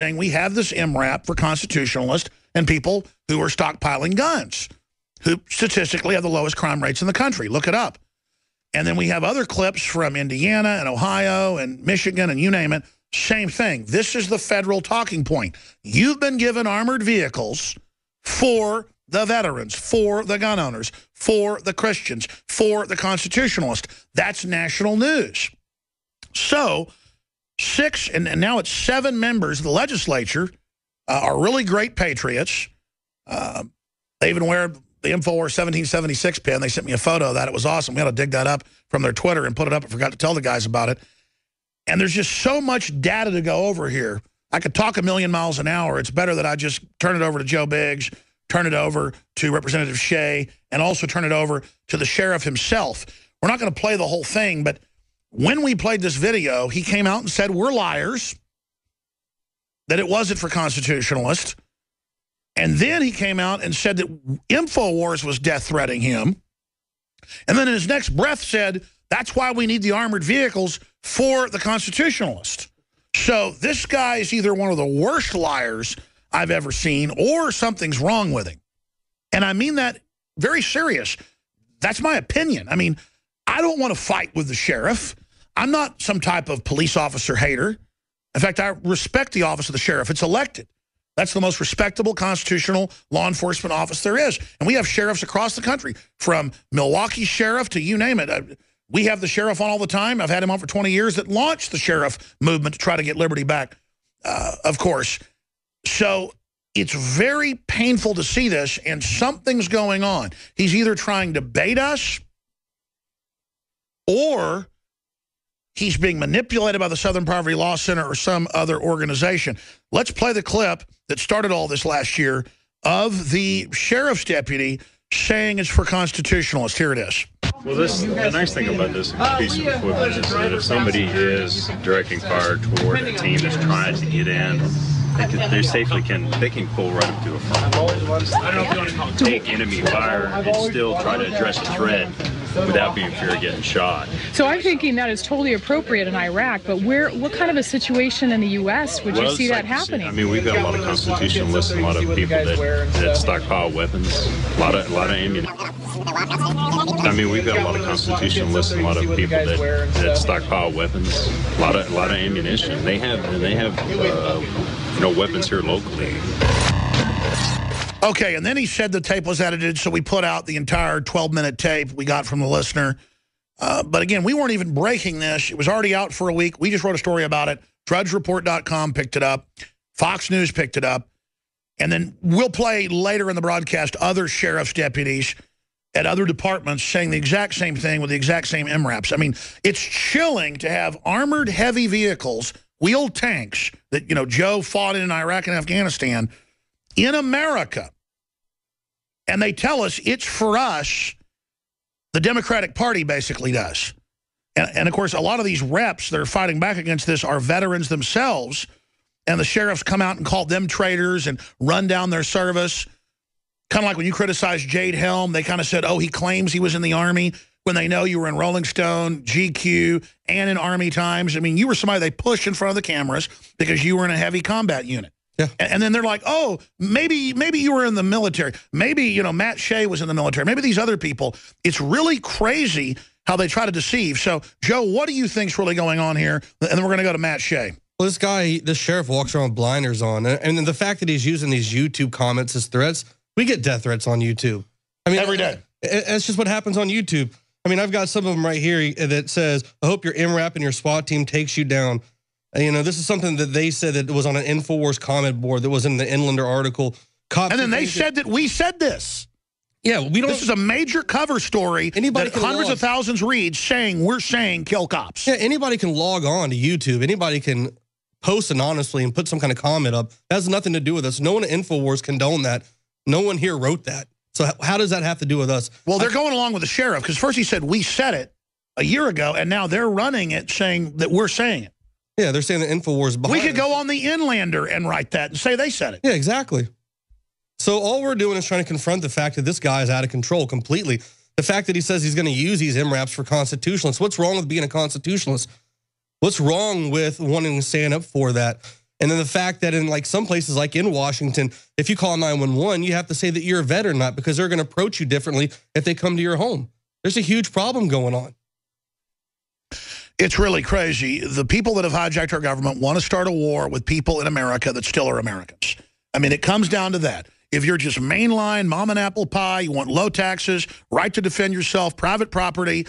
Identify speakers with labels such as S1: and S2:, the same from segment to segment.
S1: saying we have this MRAP for constitutionalists and people who are stockpiling guns, who statistically have the lowest crime rates in the country. Look it up. And then we have other clips from Indiana and Ohio and Michigan and you name it. Same thing. This is the federal talking point. You've been given armored vehicles for the veterans, for the gun owners, for the Christians, for the constitutionalists. That's national news. So six, and, now it's seven members of the legislature uh, are really great patriots. Uh, they even wear the InfoWars 1776 pin. They sent me a photo of that. It was awesome. We had to dig that up from their Twitter and put it up. I forgot to tell the guys about it. And there's just so much data to go over here. I could talk a million miles an hour. It's better that I just turn it over to Joe Biggs, turn it over to Representative Shea, and also turn it over to the sheriff himself. We're not going to play the whole thing, but when we played this video, he came out and said, we're liars, that it wasn't for constitutionalists. And then he came out and said that InfoWars was death-threatening him. And then in his next breath said, that's why we need the armored vehicles for the constitutionalists. So this guy is either one of the worst liars I've ever seen or something's wrong with him. And I mean that very serious. That's my opinion. I mean, I don't want to fight with the sheriff. I'm not some type of police officer hater. In fact, I respect the office of the sheriff. It's elected. That's the most respectable constitutional law enforcement office there is. And we have sheriffs across the country, from Milwaukee sheriff to you name it. Uh, we have the sheriff on all the time. I've had him on for 20 years that launched the sheriff movement to try to get liberty back, uh, of course. So it's very painful to see this, and something's going on. He's either trying to bait us or he's being manipulated by the Southern Poverty Law Center or some other organization. Let's play the clip that started all this last year of the sheriff's deputy saying it's for constitutionalists. Here it is.
S2: Well, this the nice thing about this piece of equipment is that if somebody is directing fire toward a team that's trying to get in, they, can, they safely can they can pull right up to a front. Take enemy fire and still try to address a threat without being fear of getting shot.
S3: So I'm thinking that is totally appropriate in Iraq, but where, what kind of a situation in the U.S. would well, you see that like happening?
S2: I mean, we've got a lot of constitutionalists and a lot of people that, that stockpile weapons, a lot of, a lot of ammunition. I mean, we've got a lot of constitutionalists and a lot of people that, that stockpile weapons, a lot of, a lot of ammunition. They have, they have, uh, you know, weapons here locally.
S1: Okay, and then he said the tape was edited, so we put out the entire 12-minute tape we got from the listener. Uh, but again, we weren't even breaking this. It was already out for a week. We just wrote a story about it. DrudgeReport.com picked it up. Fox News picked it up. And then we'll play later in the broadcast other sheriff's deputies at other departments saying the exact same thing with the exact same MRAPs. I mean, it's chilling to have armored heavy vehicles, wheeled tanks that, you know, Joe fought in Iraq and Afghanistan – in America. And they tell us it's for us, the Democratic Party basically does. And, and of course, a lot of these reps that are fighting back against this are veterans themselves. And the sheriffs come out and call them traitors and run down their service. Kind of like when you criticized Jade Helm, they kind of said, oh, he claims he was in the Army when they know you were in Rolling Stone, GQ, and in Army Times. I mean, you were somebody they pushed in front of the cameras because you were in a heavy combat unit. Yeah. And then they're like, oh, maybe maybe you were in the military. Maybe, you know, Matt Shea was in the military. Maybe these other people. It's really crazy how they try to deceive. So, Joe, what do you think's really going on here? And then we're going to go to Matt Shea.
S4: Well, this guy, this sheriff walks around with blinders on. And then the fact that he's using these YouTube comments as threats, we get death threats on YouTube.
S1: I mean, every day.
S4: It's just what happens on YouTube. I mean, I've got some of them right here that says, I hope your MRAP and your SWAT team takes you down. You know, this is something that they said that was on an InfoWars comment board that was in the Inlander article.
S1: Cops and then they said that we said this.
S4: Yeah, we don't.
S1: This is a major cover story anybody that hundreds log. of thousands read saying we're saying kill cops.
S4: Yeah, anybody can log on to YouTube. Anybody can post anonymously and put some kind of comment up. That has nothing to do with us. No one at InfoWars condoned that. No one here wrote that. So how does that have to do with us?
S1: Well, they're going along with the sheriff because first he said we said it a year ago, and now they're running it saying that we're saying it.
S4: Yeah, they're saying the InfoWars
S1: behind We could go on the Inlander and write that and say they said it.
S4: Yeah, exactly. So all we're doing is trying to confront the fact that this guy is out of control completely. The fact that he says he's going to use these MRAPs for constitutionalists. What's wrong with being a constitutionalist? What's wrong with wanting to stand up for that? And then the fact that in like some places, like in Washington, if you call 911, you have to say that you're a vet or not because they're going to approach you differently if they come to your home. There's a huge problem going on.
S1: It's really crazy. The people that have hijacked our government want to start a war with people in America that still are Americans. I mean, it comes down to that. If you're just mainline, mom and apple pie, you want low taxes, right to defend yourself, private property,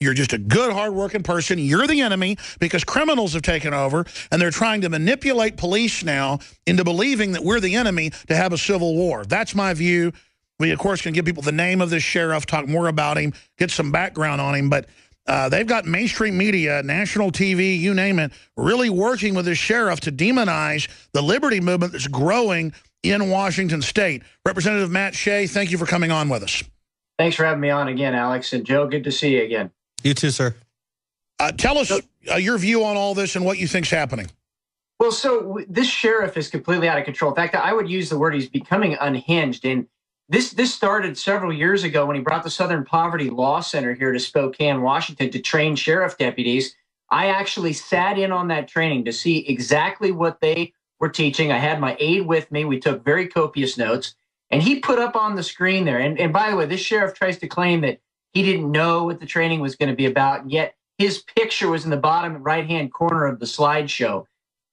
S1: you're just a good, hardworking person. You're the enemy because criminals have taken over, and they're trying to manipulate police now into believing that we're the enemy to have a civil war. That's my view. We, of course, can give people the name of this sheriff, talk more about him, get some background on him, but uh, they've got mainstream media, national TV, you name it, really working with this sheriff to demonize the liberty movement that's growing in Washington state. Representative Matt Shea, thank you for coming on with us.
S5: Thanks for having me on again, Alex. And Joe, good to see you again.
S4: You too, sir.
S1: Uh, tell us uh, your view on all this and what you think's happening.
S5: Well, so this sheriff is completely out of control. In fact, I would use the word he's becoming unhinged. And this this started several years ago when he brought the Southern Poverty Law Center here to Spokane, Washington, to train sheriff deputies. I actually sat in on that training to see exactly what they were teaching. I had my aide with me. We took very copious notes, and he put up on the screen there. And, and by the way, this sheriff tries to claim that he didn't know what the training was going to be about, yet his picture was in the bottom right hand corner of the slideshow.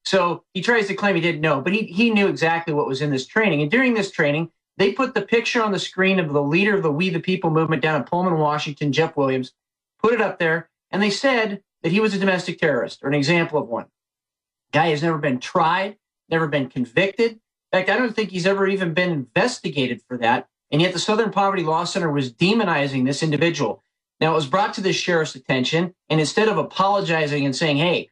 S5: So he tries to claim he didn't know, but he, he knew exactly what was in this training. And during this training, they put the picture on the screen of the leader of the We the People movement down in Pullman, Washington, Jeff Williams, put it up there, and they said that he was a domestic terrorist or an example of one. Guy has never been tried, never been convicted. In fact, I don't think he's ever even been investigated for that. And yet the Southern Poverty Law Center was demonizing this individual. Now, it was brought to the sheriff's attention, and instead of apologizing and saying, hey,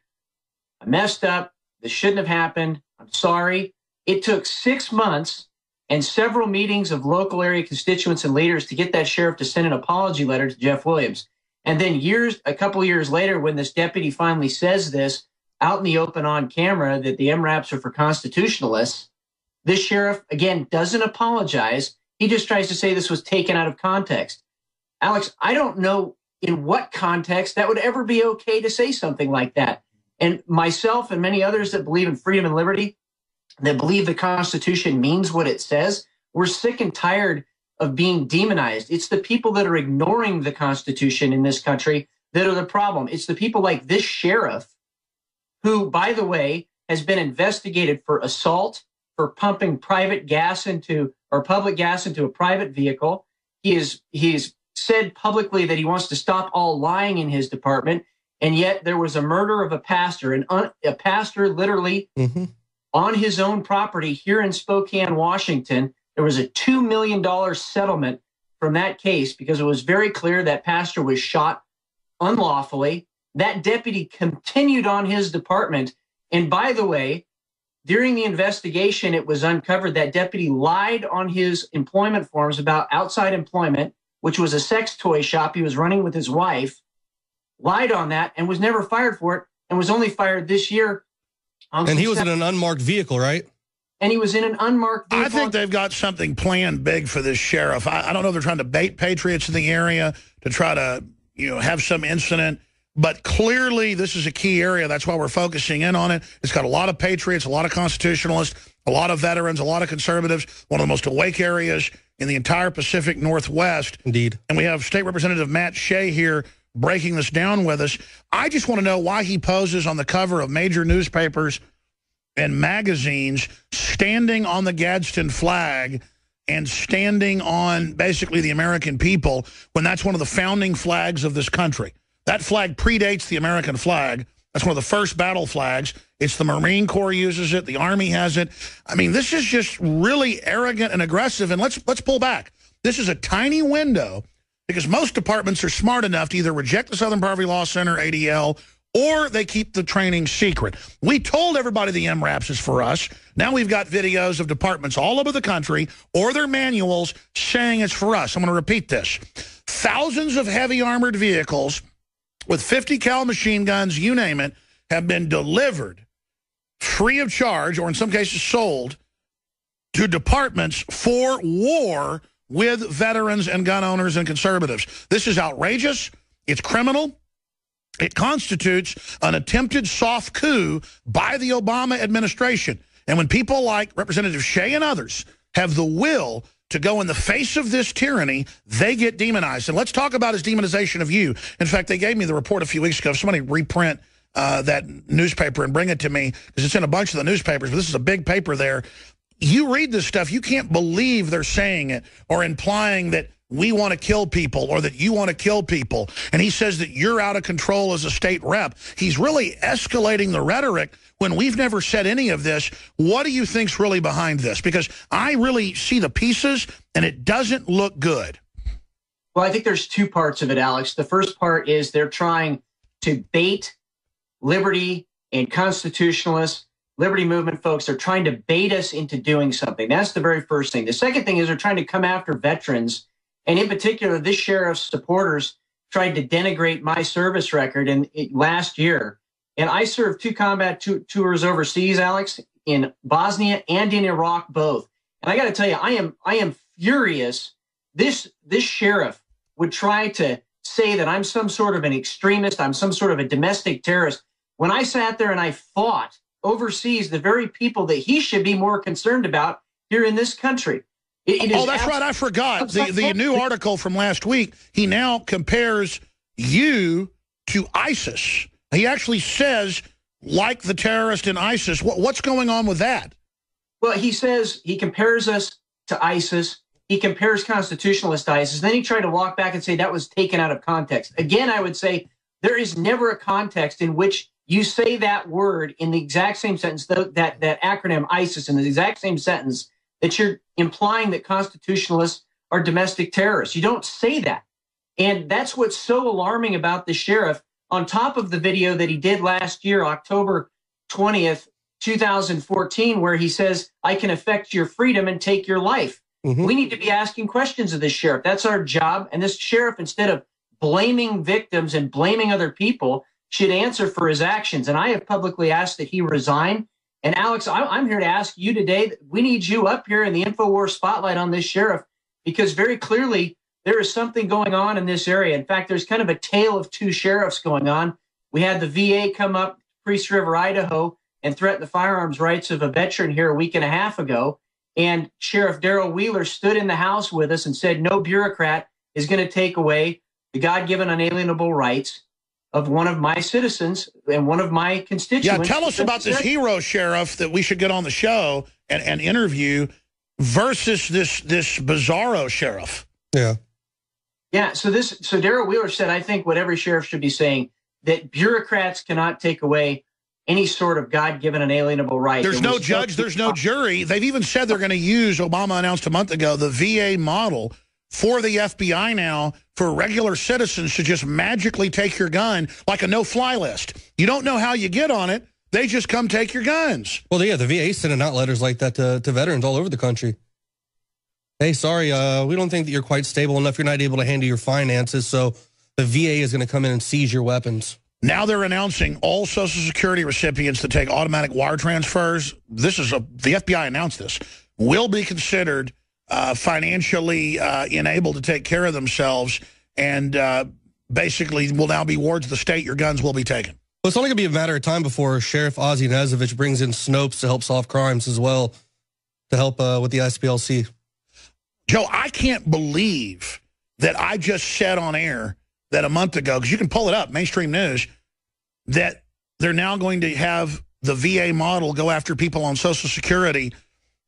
S5: I messed up, this shouldn't have happened, I'm sorry, it took six months and several meetings of local area constituents and leaders to get that sheriff to send an apology letter to Jeff Williams. And then years, a couple years later, when this deputy finally says this out in the open on camera that the MRAPs are for constitutionalists, this sheriff again doesn't apologize. He just tries to say this was taken out of context. Alex, I don't know in what context that would ever be okay to say something like that. And myself and many others that believe in freedom and liberty, that believe the Constitution means what it says, we're sick and tired of being demonized. It's the people that are ignoring the Constitution in this country that are the problem. It's the people like this sheriff, who, by the way, has been investigated for assault, for pumping private gas into or public gas into a private vehicle. He is he's said publicly that he wants to stop all lying in his department, and yet there was a murder of a pastor, and a pastor literally mm-hmm on his own property here in Spokane, Washington. There was a $2 million settlement from that case because it was very clear that pastor was shot unlawfully. That deputy continued on his department. And by the way, during the investigation, it was uncovered that deputy lied on his employment forms about outside employment, which was a sex toy shop he was running with his wife, lied on that and was never fired for it and was only fired this year
S4: and he was in an unmarked vehicle, right?
S5: And he was in an unmarked vehicle.
S1: I think they've got something planned big for this sheriff. I, I don't know if they're trying to bait patriots in the area to try to, you know, have some incident. But clearly, this is a key area. That's why we're focusing in on it. It's got a lot of patriots, a lot of constitutionalists, a lot of veterans, a lot of conservatives, one of the most awake areas in the entire Pacific Northwest.
S4: Indeed.
S1: And we have State Representative Matt Shea here breaking this down with us. I just want to know why he poses on the cover of major newspapers and magazines standing on the Gadsden flag and standing on basically the American people when that's one of the founding flags of this country. That flag predates the American flag. That's one of the first battle flags. It's the Marine Corps uses it. The Army has it. I mean, this is just really arrogant and aggressive. And let's let's pull back. This is a tiny window because most departments are smart enough to either reject the Southern Poverty Law Center, ADL, or they keep the training secret. We told everybody the MRAPs is for us. Now we've got videos of departments all over the country or their manuals saying it's for us. I'm going to repeat this. Thousands of heavy armored vehicles with 50 cal machine guns, you name it, have been delivered free of charge or in some cases sold to departments for war with veterans and gun owners and conservatives. This is outrageous. It's criminal. It constitutes an attempted soft coup by the Obama administration. And when people like Representative Shea and others have the will to go in the face of this tyranny, they get demonized. And let's talk about his demonization of you. In fact, they gave me the report a few weeks ago. If somebody reprint uh, that newspaper and bring it to me, because it's in a bunch of the newspapers, but this is a big paper there. You read this stuff, you can't believe they're saying it or implying that we want to kill people or that you want to kill people. And he says that you're out of control as a state rep. He's really escalating the rhetoric when we've never said any of this. What do you think's really behind this? Because I really see the pieces and it doesn't look good.
S5: Well, I think there's two parts of it, Alex. The first part is they're trying to bait liberty and constitutionalists, liberty movement folks. They're trying to bait us into doing something. That's the very first thing. The second thing is they're trying to come after veterans and in particular, this sheriff's supporters tried to denigrate my service record in, in last year. And I served two combat tours overseas, Alex, in Bosnia and in Iraq both. And I got to tell you, I am I am furious. This this sheriff would try to say that I'm some sort of an extremist, I'm some sort of a domestic terrorist. When I sat there and I fought overseas the very people that he should be more concerned about here in this country.
S1: It, it oh, that's right. I forgot. The, the new article from last week, he now compares you to ISIS. He actually says, like the terrorist in ISIS. What, what's going on with that?
S5: Well, he says he compares us to ISIS. He compares constitutionalist ISIS. Then he tried to walk back and say that was taken out of context. Again, I would say there is never a context in which you say that word in the exact same sentence, that, that acronym ISIS in the exact same sentence that you're implying that constitutionalists are domestic terrorists. You don't say that. And that's what's so alarming about the sheriff. On top of the video that he did last year, October 20th, 2014, where he says, I can affect your freedom and take your life. Mm-hmm. We need to be asking questions of this sheriff. That's our job. And this sheriff, instead of blaming victims and blaming other people, should answer for his actions. And I have publicly asked that he resign and Alex, I'm here to ask you today. We need you up here in the Infowars spotlight on this sheriff because very clearly there is something going on in this area. In fact, there's kind of a tale of two sheriffs going on. We had the VA come up Priest River, Idaho, and threaten the firearms rights of a veteran here a week and a half ago. And Sheriff Daryl Wheeler stood in the House with us and said, no bureaucrat is going to take away the God given unalienable rights of one of my citizens and one of my constituents.
S1: Yeah, tell us about this hero sheriff that we should get on the show and, and interview versus this this bizarro sheriff.
S4: Yeah.
S5: Yeah, so this so Daryl Wheeler said I think what every sheriff should be saying that bureaucrats cannot take away any sort of God-given inalienable right.
S1: There's no judge, there's no jury. They've even said they're going to use Obama announced a month ago the VA model for the FBI now for regular citizens to just magically take your gun like a no-fly list. You don't know how you get on it. They just come take your guns.
S4: Well, yeah, the VA sending out letters like that to, to veterans all over the country. Hey, sorry, uh, we don't think that you're quite stable enough. You're not able to handle your finances, so the VA is going to come in and seize your weapons.
S1: Now they're announcing all Social Security recipients that take automatic wire transfers. This is a the FBI announced this will be considered uh, financially uh, enabled to take care of themselves and uh, basically will now be wards of the state. Your guns will be taken.
S4: Well, it's only going to be a matter of time before Sheriff Ozzie Knezovich brings in Snopes to help solve crimes as well, to help uh, with the SPLC.
S1: Joe, I can't believe that I just said on air that a month ago, because you can pull it up, mainstream news, that they're now going to have the VA model go after people on Social Security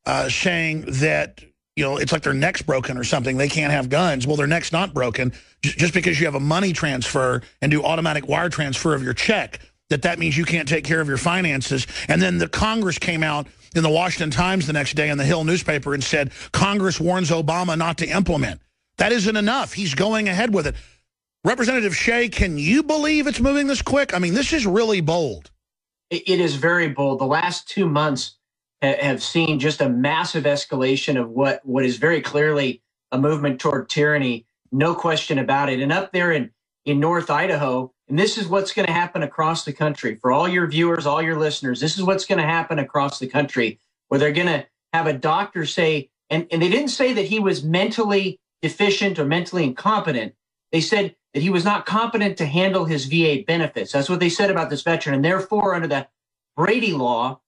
S1: uh, saying that you know, it's like their neck's broken or something. They can't have guns. Well, their neck's not broken. Just because you have a money transfer and do automatic wire transfer of your check, that that means you can't take care of your finances. And then the Congress came out in the Washington Times the next day in the Hill newspaper and said, Congress warns Obama not to implement. That isn't enough. He's going ahead with it. Representative Shea, can you believe it's moving this quick? I mean, this is really bold.
S5: It is very bold. The last two months have seen just a massive escalation of what what is very clearly a movement toward tyranny, no question about it. And up there in in North Idaho, and this is what's going to happen across the country for all your viewers, all your listeners. This is what's going to happen across the country, where they're going to have a doctor say, and, and they didn't say that he was mentally deficient or mentally incompetent. They said that he was not competent to handle his VA benefits. That's what they said about this veteran. And therefore, under the Brady law,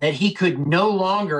S5: that he could no longer